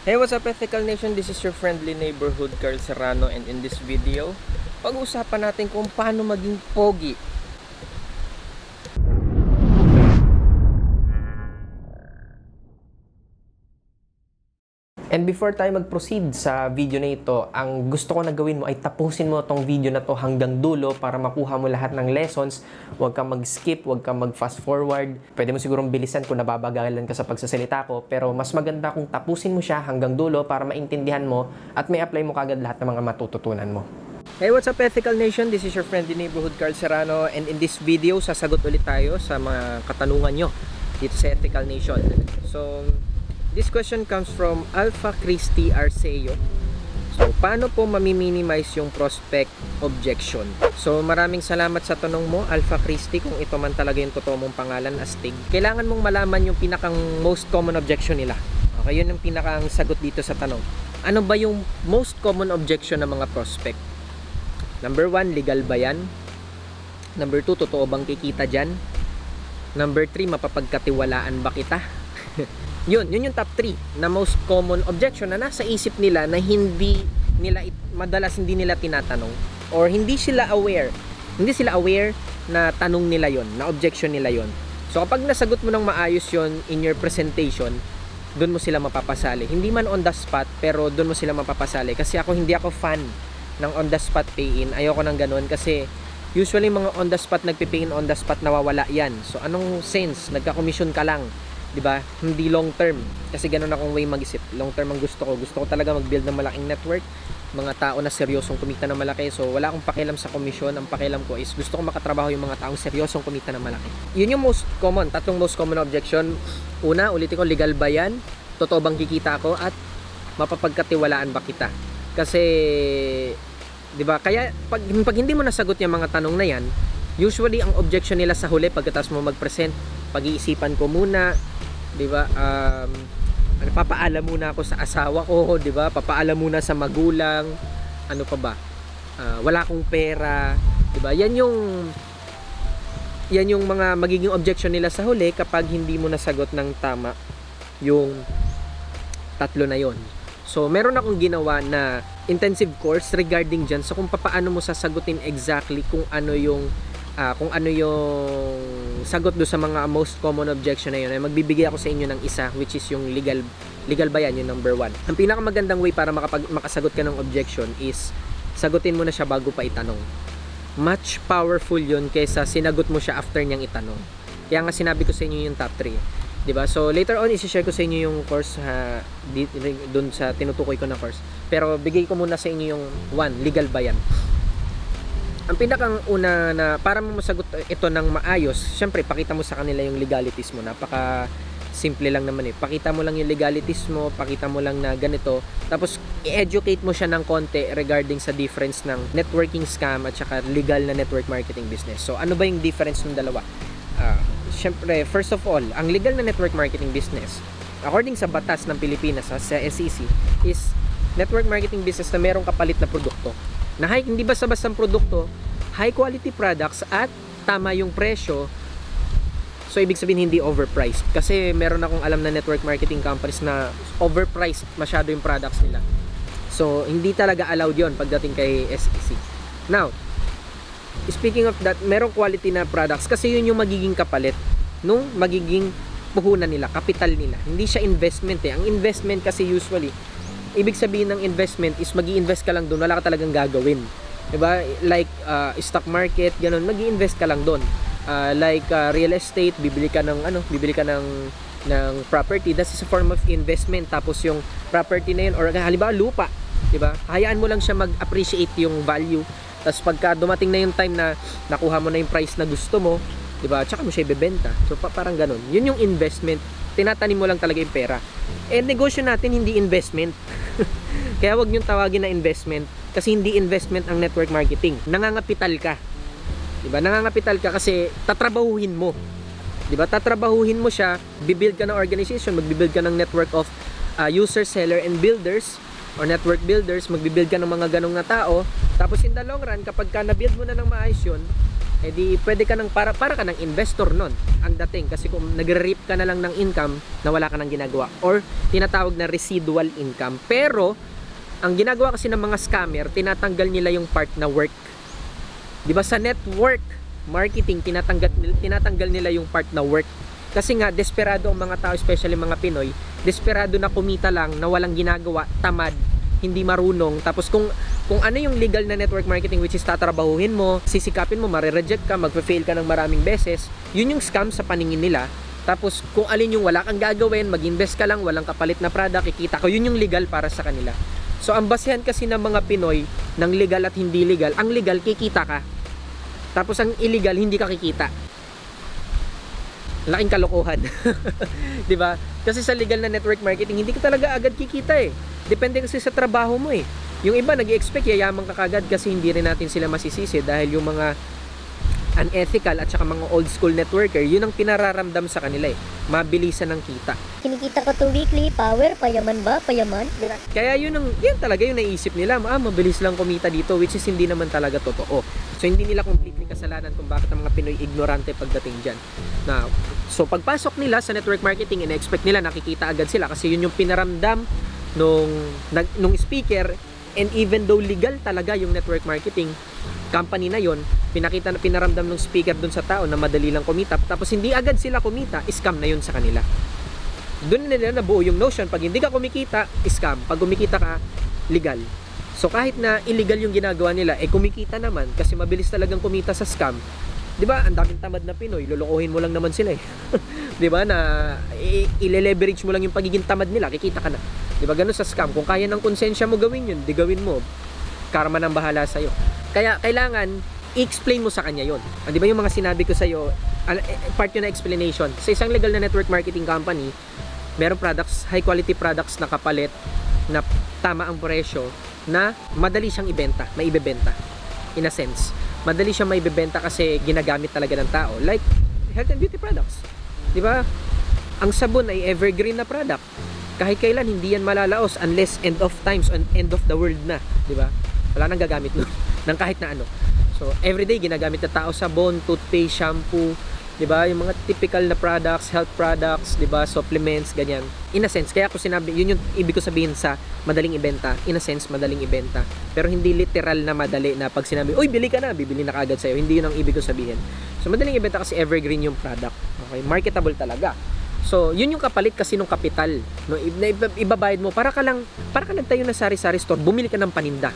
Hey, what's up Ethical Nation? This is your friendly neighborhood Carl Serrano and in this video, pag-uusapan natin kung paano maging pogi. And before tayo mag-proceed sa video na ito, ang gusto ko na gawin mo ay tapusin mo tong video na to hanggang dulo para makuha mo lahat ng lessons. Huwag kang mag-skip, huwag kang mag-fast forward. Pwede mo sigurong bilisan kung nababagalan ka sa pagsasalita ko, pero mas maganda kung tapusin mo siya hanggang dulo para maintindihan mo at may apply mo kagad lahat ng mga matututunan mo. Hey, what's up Ethical Nation? This is your friendly neighborhood Carl Serrano and in this video, sasagot ulit tayo sa mga katanungan nyo dito sa Ethical Nation. So, This question comes from Alpha Christy Arceo. So, paano po mami-minimize yung prospect objection? So, maraming salamat sa tanong mo, Alpha Christy, kung ito man talaga yung totoo mong pangalan, Astig. Kailangan mong malaman yung pinakang most common objection nila. Okay, yun yung pinakang sagot dito sa tanong. Ano ba yung most common objection ng mga prospect? Number one, legal ba yan? Number two, totoo bang kikita dyan? Number three, mapapagkatiwalaan ba kita? yun, yun yung top 3 na most common objection na nasa isip nila na hindi nila madalas hindi nila tinatanong or hindi sila aware. Hindi sila aware na tanong nila yon na objection nila yon so kapag nasagot mo ng maayos yon in your presentation doon mo sila mapapasali. Hindi man on the spot pero doon mo sila mapapasali. Kasi ako hindi ako fan ng on the spot pay in ayoko nang ganoon kasi usually mga on the spot nagpe-pay in on the spot nawawala yan. So anong sense? Nagka-commission ka lang 'di ba? Hindi long term. Kasi ganoon akong way mag-isip. Long term ang gusto ko. Gusto ko talaga mag-build ng malaking network, mga tao na seryosong kumita ng malaki. So wala akong pakialam sa komisyon. Ang pakialam ko is gusto ko makatrabaho yung mga taong seryosong kumita ng malaki. Yun yung most common, tatlong most common objection. Una, ulitin ko, legal ba yan? Totoo bang kikita ako? At mapapagkatiwalaan ba kita? Kasi 'di ba? Kaya pag, pag hindi mo nasagot yung mga tanong na yan, usually ang objection nila sa huli pagkatapos mo mag-present, pag-iisipan ko muna, 'di ba? Um papaalam muna ako sa asawa ko, 'di ba? Papaalam muna sa magulang. Ano pa ba? Uh, wala akong pera, 'di ba? Yan yung yan yung mga magiging objection nila sa huli kapag hindi mo nasagot ng tama yung tatlo na yon. So, meron akong ginawa na intensive course regarding dyan. So, kung paano mo sasagutin exactly kung ano yung uh, kung ano yung sagot do sa mga most common objection na yun ay magbibigay ako sa inyo ng isa which is yung legal legal ba yan yung number one ang pinakamagandang way para makapag, makasagot ka ng objection is sagutin mo na siya bago pa itanong much powerful yun kaysa sinagot mo siya after niyang itanong kaya nga sinabi ko sa inyo yung top 3 'di ba? So later on i-share ko sa inyo yung course ha doon sa tinutukoy ko na course. Pero bigay ko muna sa inyo yung one, legal ba 'yan? Ang pinakang una na para mo masagot ito ng maayos, syempre pakita mo sa kanila yung legalities mo. Napaka simple lang naman eh. Pakita mo lang yung legalities mo, pakita mo lang na ganito. Tapos i-educate mo siya ng konti regarding sa difference ng networking scam at saka legal na network marketing business. So ano ba yung difference ng dalawa? Uh, syempre, first of all, ang legal na network marketing business, according sa batas ng Pilipinas sa SEC, is network marketing business na merong kapalit na produkto na high, hindi basta-basta produkto, high quality products at tama yung presyo. So ibig sabihin hindi overpriced kasi meron akong alam na network marketing companies na overpriced masyado yung products nila. So hindi talaga allowed 'yon pagdating kay SEC. Now, speaking of that, merong quality na products kasi yun yung magiging kapalit nung magiging puhunan nila, capital nila. Hindi siya investment eh. Ang investment kasi usually ibig sabihin ng investment is magi invest ka lang doon, wala ka talagang gagawin. 'Di ba? Like uh, stock market, ganun, magi invest ka lang doon. Uh, like uh, real estate, bibili ka ng ano, bibili ka ng ng property, that is a form of investment. Tapos yung property na yun or halimbawa lupa, 'di ba? Hayaan mo lang siya mag-appreciate yung value. Tapos pagka dumating na yung time na nakuha mo na yung price na gusto mo, 'di ba? Tsaka mo siya ibebenta. So pa parang ganun. Yun yung investment. Tinatanim mo lang talaga yung pera. Eh negosyo natin hindi investment. Kaya wag niyo tawagin na investment kasi hindi investment ang network marketing. Nangangapital ka. 'Di ba? Nangangapital ka kasi tatrabahuhin mo. 'Di ba? Tatrabahuhin mo siya, bibuild ka ng organization, magbibuild ka ng network of uh, user, seller and builders or network builders, magbibuild ka ng mga ganong na tao. Tapos in the long run, kapag ka na-build mo na ng maayos 'yon, eh di pwede ka ng para para ka ng investor nun ang dating. Kasi kung nagre-reap ka na lang ng income na wala ka nang ginagawa or tinatawag na residual income. Pero ang ginagawa kasi ng mga scammer tinatanggal nila yung part na work. Di ba? Sa network marketing tinatanggal tinatanggal nila yung part na work. Kasi nga desperado ang mga tao especially mga Pinoy desperado na kumita lang na walang ginagawa tamad hindi marunong. Tapos kung kung ano yung legal na network marketing which is tatrabahuhin mo sisikapin mo mare-reject ka magfe-fail ka ng maraming beses yun yung scam sa paningin nila. Tapos kung alin yung wala kang gagawin mag-invest ka lang walang kapalit na product kikita ko yun yung legal para sa kanila. So ang basehan kasi ng mga Pinoy ng legal at hindi legal ang legal kikita ka. Tapos ang illegal hindi ka kikita laking kalokohan. 'di ba? Kasi sa legal na network marketing hindi ka talaga agad kikita eh. Depende kasi sa trabaho mo eh. Yung iba nag expect yayaman ka kagad kasi hindi rin natin sila masisisi dahil yung mga unethical at saka mga old school networker yun ang pinararamdam sa kanila eh. Mabilisan ng kita. Kinikita ko to weekly, power, payaman ba? Payaman? Kaya yun ang yun talaga yung naisip nila, ah mabilis lang kumita dito which is hindi naman talaga totoo. So hindi nila completely kasalanan kung bakit ang mga Pinoy ignorante pagdating diyan. Na so pagpasok nila sa network marketing, ina-expect nila nakikita agad sila kasi yun yung pinaramdam nung nag- nung speaker. And even though legal talaga yung network marketing company na yon pinakita na pinaramdam ng speaker dun sa tao na madali lang kumita. Tapos hindi agad sila kumita scam na yun sa kanila. Doon nila nabuo yung notion pag hindi ka kumikita scam. Pag kumikita ka legal so kahit na illegal yung ginagawa nila eh kumikita naman kasi mabilis talagang kumita sa scam. Di ba? Ang daming tamad na Pinoy lolokohin mo lang naman sila eh. Di ba? Na i- ile-leverage mo lang yung pagiging tamad nila kikita ka na. Di ba? Ganun sa scam. Kung kaya ng konsensya mo gawin yun di gawin mo. Karma nang bahala sa'yo. Kaya kailangan i-explain mo sa kanya yon Ah, di ba yung mga sinabi ko sa'yo al- eh, part yun na explanation. Sa isang legal na network marketing company meron products, high quality products na kapalit na tama ang presyo na madali siyang ibenta, may ibebenta in a sense. Madali siyang maibebenta kasi ginagamit talaga ng tao. Like health and beauty products. 'Di ba? Ang sabon ay evergreen na product. Kahit kailan hindi yan malalaos unless end of times and end of the world na, 'di ba? Wala nang gagamit nun ng kahit na ano. So, everyday ginagamit ng tao sabon, toothpaste, shampoo, 'di ba? Yung mga typical na products, health products, 'di ba? Supplements, ganyan. In a sense, kaya ako sinabi, yun yung ibig ko sabihin sa madaling ibenta. In a sense, madaling ibenta. Pero hindi literal na madali na pag sinabi, "Uy, bili ka na, bibili na kaagad sa'yo." Hindi yun ang ibig ko sabihin. So, madaling ibenta kasi evergreen yung product. Okay, marketable talaga. So, yun yung kapalit kasi nung kapital, no, ibabayad mo para ka lang para ka nagtayo ng sari-sari store, bumili ka ng paninda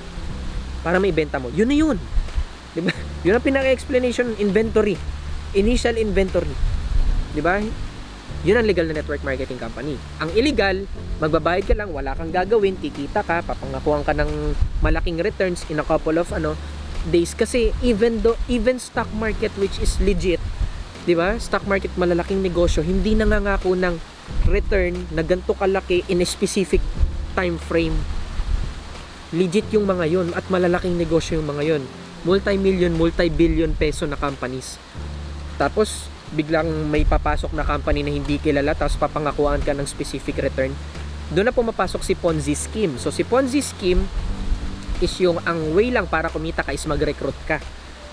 para maibenta mo. Yun na yun. 'Di ba? Yun ang pinaka-explanation inventory. Initial inventory. 'Di ba? Yun ang legal na network marketing company. Ang illegal, magbabayad ka lang, wala kang gagawin, kikita ka, papangakuhan ka ng malaking returns in a couple of ano days kasi even though even stock market which is legit, 'di ba? Stock market malalaking negosyo, hindi nangangako ng return na ganito kalaki in a specific time frame legit yung mga yon at malalaking negosyo yung mga yon multi-million, multi-billion peso na companies tapos biglang may papasok na company na hindi kilala tapos papangakuan ka ng specific return doon na pumapasok si Ponzi scheme so si Ponzi scheme is yung ang way lang para kumita ka is mag-recruit ka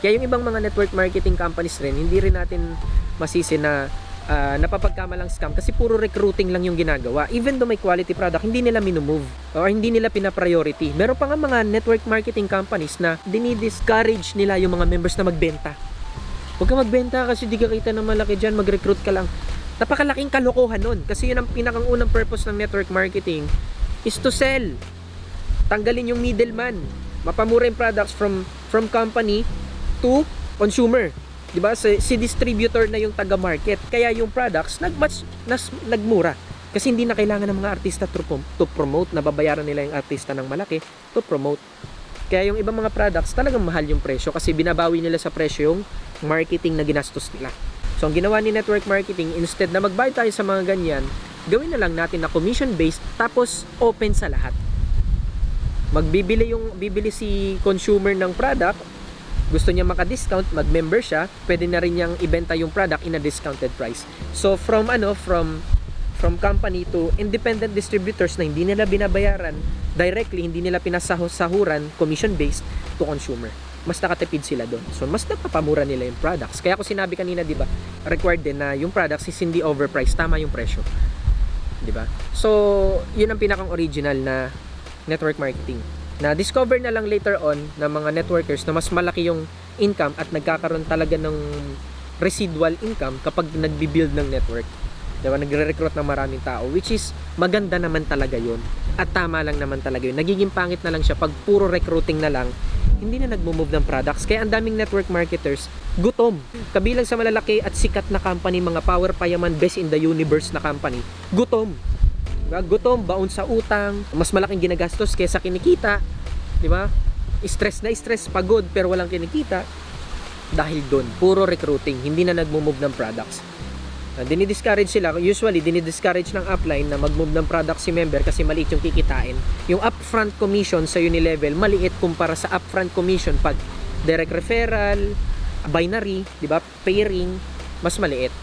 kaya yung ibang mga network marketing companies rin hindi rin natin masisi na ah, napapagkamalang scam kasi puro recruiting lang yung ginagawa. Even though may quality product, hindi nila minumove or hindi nila pina-priority. Meron pa nga mga network marketing companies na dinidiscourage nila yung mga members na magbenta. Huwag ka magbenta kasi di ka kita ng malaki dyan, mag-recruit ka lang. Napakalaking kalokohan nun kasi yun ang pinakang unang purpose ng network marketing is to sell. Tanggalin yung middleman. Mapamura yung products from from company to consumer. 'Di ba? Si, si distributor na yung taga-market. Kaya yung products nagmatch nas, nagmura. Kasi hindi na kailangan ng mga artista to, to promote. Nababayaran nila yung artista ng malaki to promote. Kaya yung ibang mga products talagang mahal yung presyo kasi binabawi nila sa presyo yung marketing na ginastos nila. So ang ginawa ni network marketing instead na magbayad tayo sa mga ganyan, gawin na lang natin na commission based tapos open sa lahat. Magbibili yung bibili si consumer ng product, gusto niya maka-discount, mag-member siya, pwede na rin niyang ibenta yung product in a discounted price. So from ano, from from company to independent distributors na hindi nila binabayaran directly, hindi nila pinasahuran commission based to consumer. mas nakatipid sila doon. So, mas napapamura nila yung products. Kaya ako sinabi kanina, di ba, required din na yung products is hindi overpriced. Tama yung presyo. Di ba? So, yun ang pinakang original na network marketing. Na discover na lang later on ng mga networkers na mas malaki yung income at nagkakaroon talaga ng residual income kapag nagbi-build ng network. Diba? Nagre-recruit ng maraming tao which is maganda naman talaga yun at tama lang naman talaga yun. Nagiging pangit na lang siya pag puro recruiting na lang hindi na nagmo-move ng products. Kaya ang daming network marketers, gutom. Kabilang sa malalaki at sikat na company, mga power payaman, best in the universe na company, gutom. Diba? Gutom, baon sa utang, mas malaking ginagastos kaysa kinikita. Di ba? Stress na stress, pagod, pero walang kinikita. Dahil doon, puro recruiting, hindi na nagmo-move ng products. Uh, dinidiscourage sila, usually dinidiscourage ng upline na mag-move ng product si member kasi maliit yung kikitain. Yung upfront commission sa Unilevel, maliit kumpara sa upfront commission pag direct referral, binary, di ba, pairing, mas maliit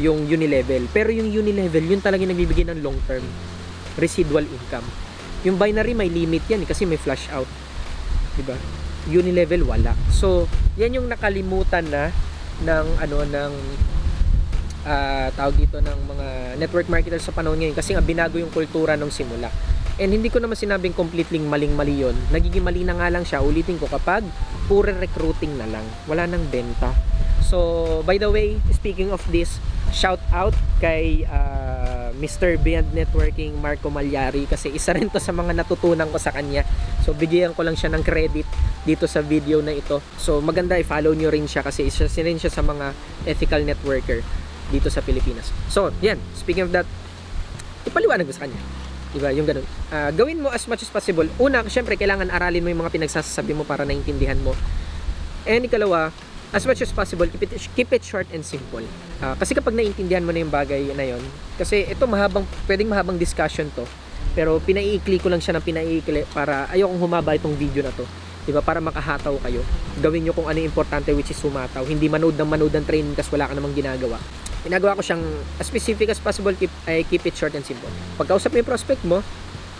yung Unilevel. Pero yung Unilevel, yun talaga nagbibigay ng long term residual income. Yung binary may limit yan eh, kasi may flash out. Di ba? Unilevel wala. So, yan yung nakalimutan na ng ano ng uh, tawag dito ng mga network marketers sa panahon ngayon kasi nga binago yung kultura nung simula. And hindi ko naman sinabing completely maling-mali yun. Nagiging mali na nga lang siya, ulitin ko, kapag pure recruiting na lang. Wala nang benta. So, by the way, speaking of this, shout out kay uh, Mr. Beyond Networking Marco Malyari kasi isa rin to sa mga natutunan ko sa kanya. So, bigyan ko lang siya ng credit dito sa video na ito. So, maganda i-follow nyo rin siya kasi isa rin siya sa mga ethical networker dito sa Pilipinas. So, yan. Speaking of that, ipaliwanag ko sa kanya. Diba? Yung ganun. Uh, gawin mo as much as possible. Una, syempre, kailangan aralin mo yung mga pinagsasabi mo para naintindihan mo. And ikalawa, as much as possible, keep it, keep it short and simple. Uh, kasi kapag naintindihan mo na yung bagay na yon, kasi ito mahabang, pwedeng mahabang discussion to. Pero pinaiikli ko lang siya ng pinaiikli para ayokong humaba itong video na to. 'di ba? Para makahataw kayo. Gawin niyo kung ano importante which is humataw. Hindi manood ng manood ng training kasi wala ka namang ginagawa ginagawa ko siyang as specific as possible keep, I keep it short and simple. Pagkausap mo yung prospect mo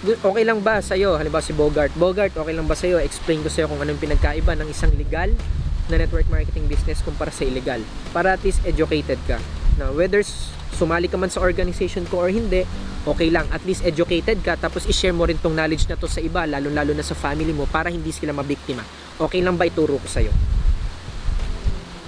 okay lang ba sa'yo? Halimbawa si Bogart. Bogart okay lang ba sa'yo? Explain ko sa'yo kung anong pinagkaiba ng isang legal na network marketing business kumpara sa illegal. Para at least educated ka na whether sumali ka man sa organization ko or hindi okay lang. At least educated ka tapos i-share mo rin tong knowledge na to sa iba lalo lalo na sa family mo para hindi sila mabiktima. Okay lang ba ituro ko sa'yo?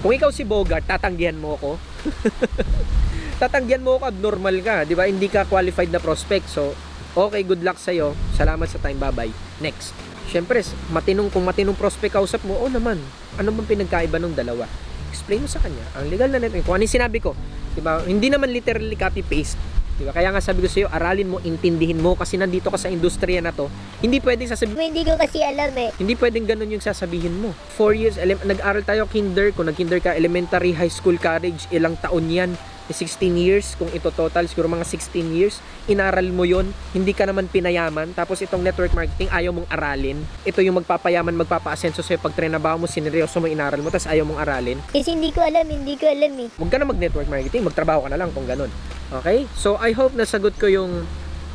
Kung ikaw si Bogart tatanggihan mo ako tatanggihan mo ako abnormal ka, di ba? Hindi ka qualified na prospect. So, okay, good luck sa'yo. Salamat sa time, bye-bye. Next. Siyempre, matinong, kung matinong prospect kausap mo, oh naman, ano bang pinagkaiba ng dalawa? Explain mo sa kanya. Ang legal na network, kung ano yung sinabi ko, di ba? Hindi naman literally copy-paste. Diba? Kaya nga sabi ko sa iyo, aralin mo, intindihin mo kasi nandito ka sa industriya na to. Hindi pwedeng sasabihin Hindi ko kasi alam eh. Hindi pwedeng ganun yung sasabihin mo. 4 years, nag-aral tayo kinder, kung nag-kinder ka, elementary, high school, college, ilang taon yan 16 years, kung ito total, siguro mga 16 years, inaral mo yon hindi ka naman pinayaman, tapos itong network marketing, ayaw mong aralin. Ito yung magpapayaman, magpapa-asenso sa'yo pag trinabaho mo, sineryoso mo, inaral mo, tapos ayaw mong aralin. Kasi hindi ko alam, hindi ko alam eh. Huwag ka na mag-network marketing, magtrabaho ka na lang kung ganun. Okay? So, I hope nasagot ko yung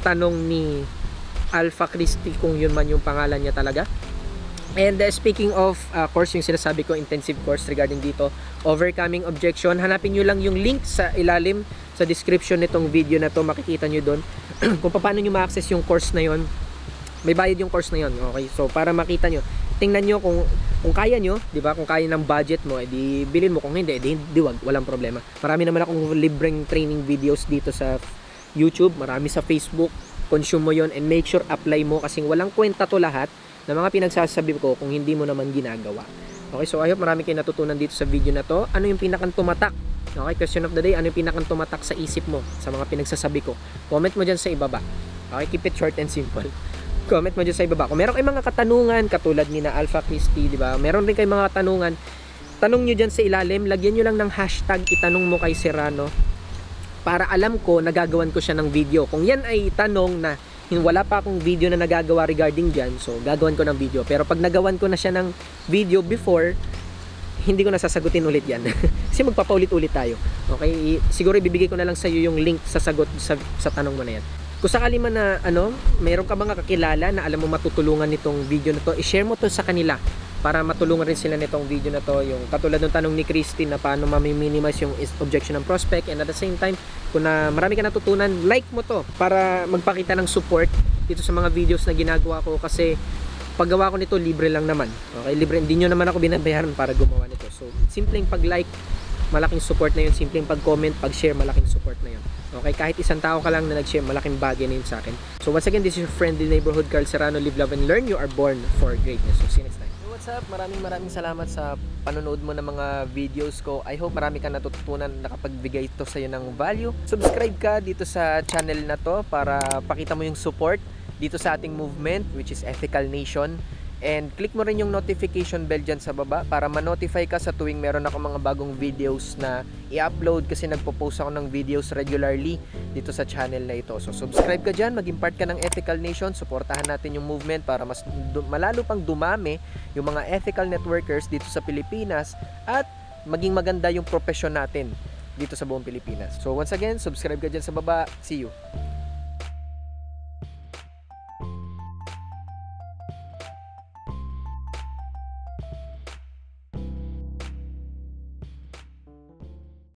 tanong ni Alpha Christie kung yun man yung pangalan niya talaga. And uh, speaking of uh, course, yung sinasabi ko intensive course regarding dito, overcoming objection, hanapin nyo lang yung link sa ilalim sa description nitong video na to, makikita nyo doon kung paano nyo ma-access yung course na yon. May bayad yung course na yon, okay? So para makita nyo, tingnan nyo kung kung kaya nyo, 'di ba? Kung kaya ng budget mo, edi bilhin mo kung hindi, edi di wag, walang problema. Marami naman akong libreng training videos dito sa YouTube, marami sa Facebook. Consume mo yon and make sure apply mo kasi walang kwenta to lahat na mga pinagsasabi ko kung hindi mo naman ginagawa. Okay, so I hope marami kayong natutunan dito sa video na to. Ano yung pinakang tumatak? Okay, question of the day, ano yung pinakang tumatak sa isip mo sa mga pinagsasabi ko? Comment mo dyan sa ibaba. Okay, keep it short and simple. Comment mo dyan sa ibaba. Kung meron kayong mga katanungan, katulad ni na Alpha Christie, di ba? Meron rin kayong mga katanungan, tanong nyo dyan sa ilalim, lagyan nyo lang ng hashtag, itanong mo kay Serrano para alam ko, nagagawan ko siya ng video. Kung yan ay tanong na wala pa akong video na nagagawa regarding dyan, so gagawan ko ng video. Pero pag nagawan ko na siya ng video before, hindi ko na sasagutin ulit yan. Kasi magpapaulit-ulit tayo. Okay? Siguro ibibigay ko na lang sa iyo yung link sa sagot sa, sa tanong mo na yan. Kung sakali man na ano, mayroon ka mga kakilala na alam mo matutulungan nitong video na to, i-share mo to sa kanila para matulungan rin sila nitong video na to. Yung katulad ng tanong ni Christine na paano ma-minimize yung objection ng prospect and at the same time, kung na marami ka natutunan, like mo to para magpakita ng support dito sa mga videos na ginagawa ko kasi paggawa ko nito libre lang naman. Okay, libre. Hindi nyo naman ako binabayaran para gumawa nito. So, simpleng pag-like, malaking support na yun. Simpleng pag-comment, pag-share, malaking support na yun. Okay, kahit isang tao ka lang na nag-share, malaking bagay na yun sa akin. So, once again, this is your friendly neighborhood Carl Serrano. Live, love, and learn. You are born for greatness. So, see you next time. What's up? Maraming maraming salamat sa panonood mo ng mga videos ko. I hope marami kang natututunan, nakapagbigay ito sa'yo ng value. Subscribe ka dito sa channel na to para pakita mo yung support dito sa ating movement which is Ethical Nation. And click mo rin yung notification bell dyan sa baba para ma-notify ka sa tuwing meron ako mga bagong videos na i-upload kasi nagpo-post ako ng videos regularly dito sa channel na ito. So subscribe ka dyan, maging part ka ng Ethical Nation, suportahan natin yung movement para mas malalo pang dumami yung mga ethical networkers dito sa Pilipinas at maging maganda yung profesyon natin dito sa buong Pilipinas. So once again, subscribe ka dyan sa baba. See you!